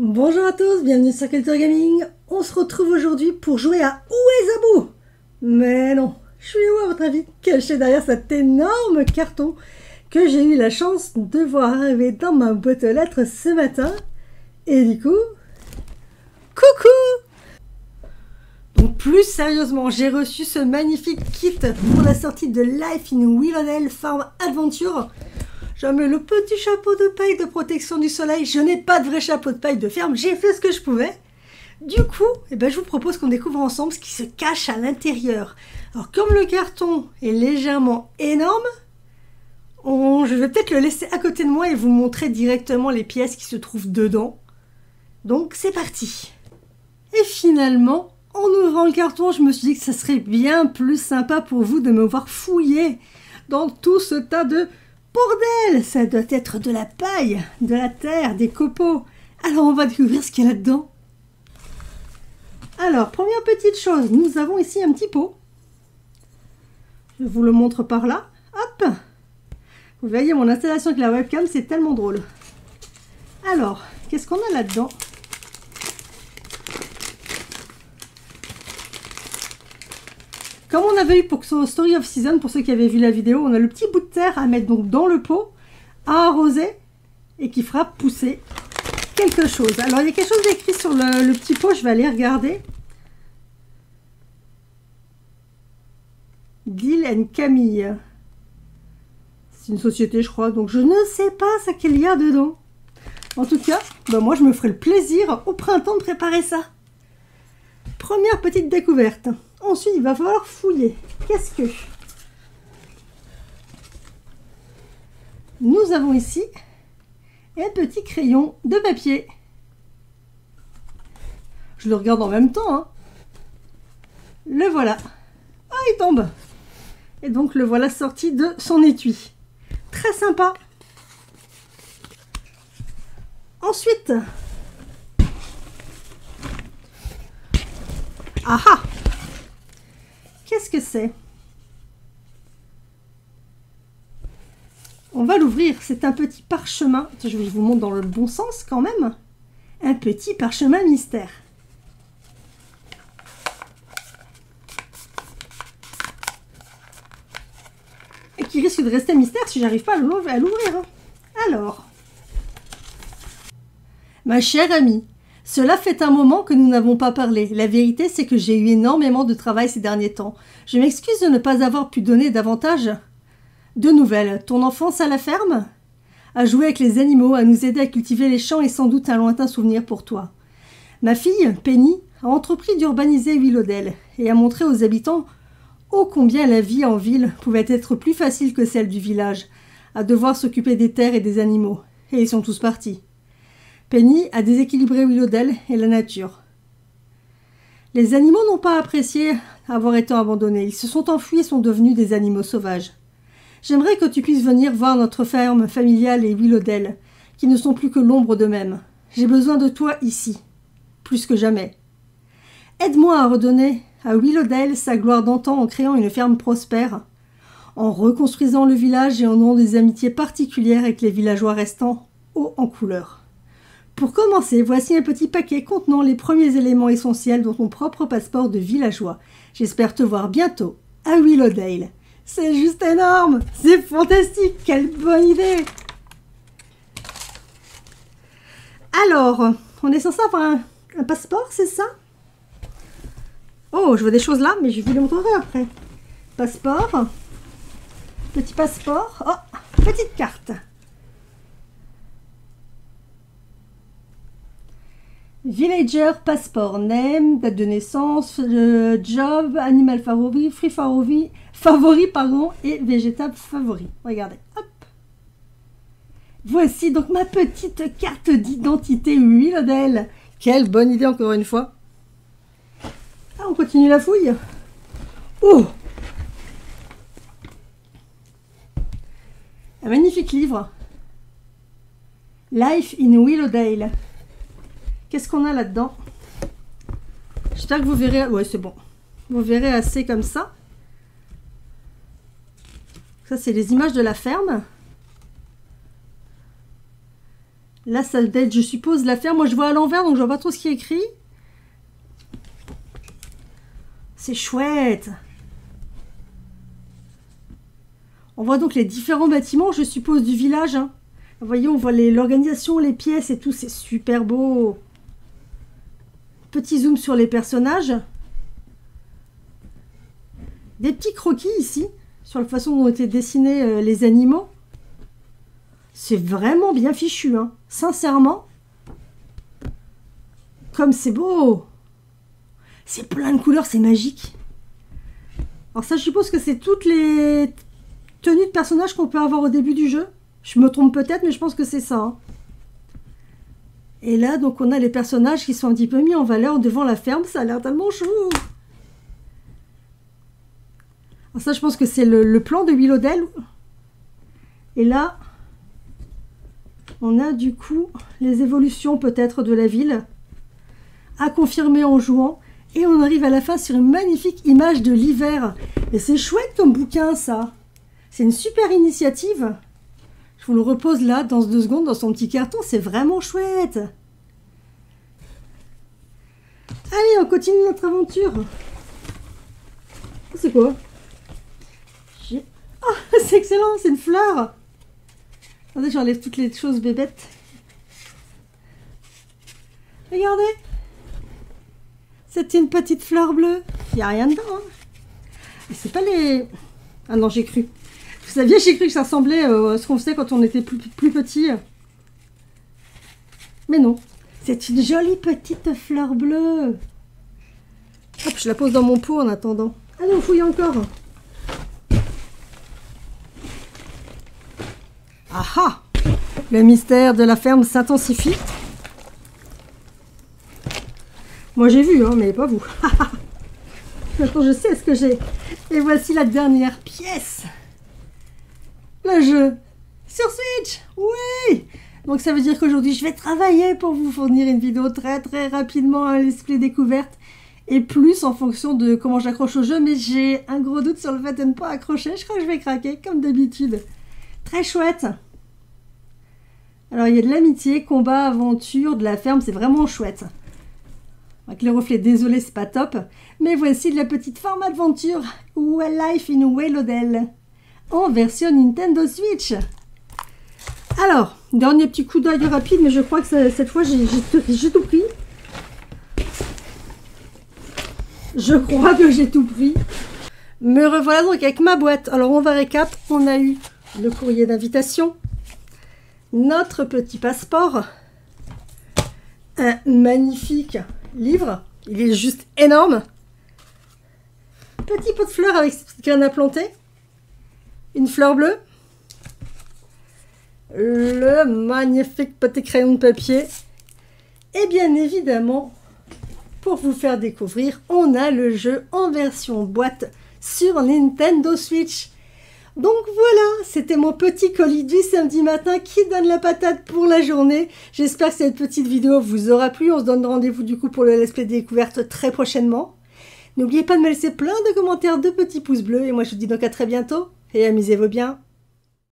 Bonjour à tous, bienvenue sur Culture Gaming. On se retrouve aujourd'hui pour jouer à Où Mais non, je suis où à votre avis? Caché derrière cet énorme carton que j'ai eu la chance de voir arriver dans ma boîte aux lettres ce matin. Et du coup, coucou donc plus sérieusement, j'ai reçu ce magnifique kit pour la sortie de Life in Willowdale Farm Adventure. Je mets le petit chapeau de paille de protection du soleil. Je n'ai pas de vrai chapeau de paille de ferme. J'ai fait ce que je pouvais. Du coup, eh ben, je vous propose qu'on découvre ensemble ce qui se cache à l'intérieur. Alors, comme le carton est légèrement énorme, je vais peut-être le laisser à côté de moi et vous montrer directement les pièces qui se trouvent dedans. Donc, c'est parti. Et finalement, en ouvrant le carton, je me suis dit que ce serait bien plus sympa pour vous de me voir fouiller dans tout ce tas de bordel. Ça doit être de la paille, de la terre, des copeaux. Alors on va découvrir ce qu'il y a là-dedans. Alors, première petite chose, nous avons ici un petit pot. Je vous le montre par là. Hop Vous voyez, mon installation avec la webcam, c'est tellement drôle. Alors, qu'est-ce qu'on a là-dedans? Comme on avait eu pour Story of Season, pour ceux qui avaient vu la vidéo, on a le petit bout de terre à mettre dans le pot, à arroser, et qui fera pousser quelque chose. Alors, il y a quelque chose d'écrit sur le, petit pot, je vais aller regarder. Gil and Camille. C'est une société, je crois, donc je ne sais pas ce qu'il y a dedans. En tout cas, ben moi, je me ferai le plaisir au printemps de préparer ça. Première petite découverte. Ensuite, il va falloir fouiller. Qu'est-ce que Nous avons ici un petit crayon de papier. Je le regarde en même temps. Hein. Le voilà. Ah, il tombe. Et donc, le voilà sorti de son étui. Très sympa. Ensuite. Ah ah Qu'est-ce que c'est? On va l'ouvrir. C'est un petit parchemin. Je vous montre dans le bon sens quand même. Un petit parchemin mystère. Et qui risque de rester mystère si j'arrive pas à l'ouvrir. Hein. Alors. Ma chère amie, cela fait un moment que nous n'avons pas parlé. La vérité, c'est que j'ai eu énormément de travail ces derniers temps. Je m'excuse de ne pas avoir pu donner davantage de nouvelles. Ton enfance à la ferme À jouer avec les animaux, à nous aider à cultiver les champs est sans doute un lointain souvenir pour toi. Ma fille, Penny, a entrepris d'urbaniser Willowdale et a montré aux habitants ô combien la vie en ville pouvait être plus facile que celle du village, à devoir s'occuper des terres et des animaux. Et ils sont tous partis. Penny a déséquilibré Willowdale et la nature. Les animaux n'ont pas apprécié avoir été abandonnés. Ils se sont enfuis et sont devenus des animaux sauvages. J'aimerais que tu puisses venir voir notre ferme familiale et Willowdale, qui ne sont plus que l'ombre d'eux-mêmes. J'ai besoin de toi ici, plus que jamais. Aide-moi à redonner à Willowdale sa gloire d'antan en créant une ferme prospère, en reconstruisant le village et en nouant des amitiés particulières avec les villageois restants, hauts en couleur. Pour commencer, voici un petit paquet contenant les premiers éléments essentiels dans ton propre passeport de villageois. J'espère te voir bientôt à Willowdale. C'est juste énorme C'est fantastique Quelle bonne idée Alors, on est censé avoir un, passeport, c'est ça? Oh, je vois des choses là, mais je vais les montrer après. Passeport. Petit passeport. Oh, petite carte. Villager, passeport, name, date de naissance, job, animal favori, free favori, favori pardon, et végétable favori. Regardez, hop. Voici donc ma petite carte d'identité Willowdale. Quelle bonne idée encore une fois. Ah, on continue la fouille. Oh Un magnifique livre. Life in Willowdale. Qu'est-ce qu'on a là-dedans? J'espère que vous verrez... Ouais, c'est bon. Vous verrez assez comme ça. Ça, c'est les images de la ferme. Ça doit être, je suppose, la ferme. Moi, je vois à l'envers, donc je vois pas trop ce qui est écrit. C'est chouette. On voit donc les différents bâtiments, je suppose, du village. Hein. Vous voyez, on voit l'organisation, les, pièces et tout. C'est super beau. Petit zoom sur les personnages. Des petits croquis ici, sur la façon dont ont été dessinés euh, les animaux. C'est vraiment bien fichu, hein. Sincèrement. Comme c'est beau C'est plein de couleurs, c'est magique. Alors ça, je suppose que c'est toutes les tenues de personnages qu'on peut avoir au début du jeu. Je me trompe peut-être, mais je pense que c'est ça. Hein. Et là, donc, on a les personnages qui sont un petit peu mis en valeur devant la ferme. Ça a l'air tellement chou Alors ça, je pense que c'est le, plan de Willowdale. Et là, on a du coup les évolutions peut-être de la ville à confirmer en jouant. Et on arrive à la fin sur une magnifique image de l'hiver. Et c'est chouette comme bouquin ça. C'est une super initiative. Je vous le repose là, dans deux secondes, dans son petit carton. C'est vraiment chouette. Allez, on continue notre aventure. C'est quoi? Oh, c'est excellent, c'est une fleur. Attendez, j'enlève toutes les choses bébêtes. Regardez. C'est une petite fleur bleue. Il n'y a rien dedans. Hein. C'est pas les... Ah non, j'ai cru. Vous saviez, j'ai cru que ça ressemblait euh, à ce qu'on faisait quand on était plus, plus petit. Mais non. C'est une jolie petite fleur bleue. Hop, je la pose dans mon pot en attendant. Allez, on fouille encore. Ah ah Le mystère de la ferme s'intensifie. Moi j'ai vu, hein, mais pas vous. Maintenant je sais ce que j'ai. Et voici la dernière pièce. Le jeu. Sur Switch Oui Donc ça veut dire qu'aujourd'hui je vais travailler pour vous fournir une vidéo très très rapidement à l'esprit découverte. Et plus en fonction de comment j'accroche au jeu. Mais j'ai un gros doute sur le fait de ne pas accrocher. Je crois que je vais craquer comme d'habitude. Très chouette alors il y a de l'amitié, combat, aventure, de la ferme, c'est vraiment chouette. Avec les reflets, désolé, c'est pas top. Mais voici de la petite forme aventure, Well Life in Wellodel, en version Nintendo Switch. Alors, dernier petit coup d'œil rapide, mais je crois que cette fois j'ai tout pris. Je crois que j'ai tout pris. Me revoilà donc avec ma boîte. Alors on va récap. On a eu le courrier d'invitation, notre petit passeport. Un magnifique livre. Il est juste énorme. Petit pot de fleurs avec cette graine à planter. Une fleur bleue. Le magnifique petit crayon de papier. Et bien évidemment, pour vous faire découvrir, on a le jeu en version boîte sur Nintendo Switch. Donc voilà, c'était mon petit colis du samedi matin qui donne la patate pour la journée. J'espère que cette petite vidéo vous aura plu. On se donne rendez-vous du coup pour le let's play découverte très prochainement. N'oubliez pas de me laisser plein de commentaires, de petits pouces bleus. Et moi je vous dis donc à très bientôt. Et amusez-vous bien.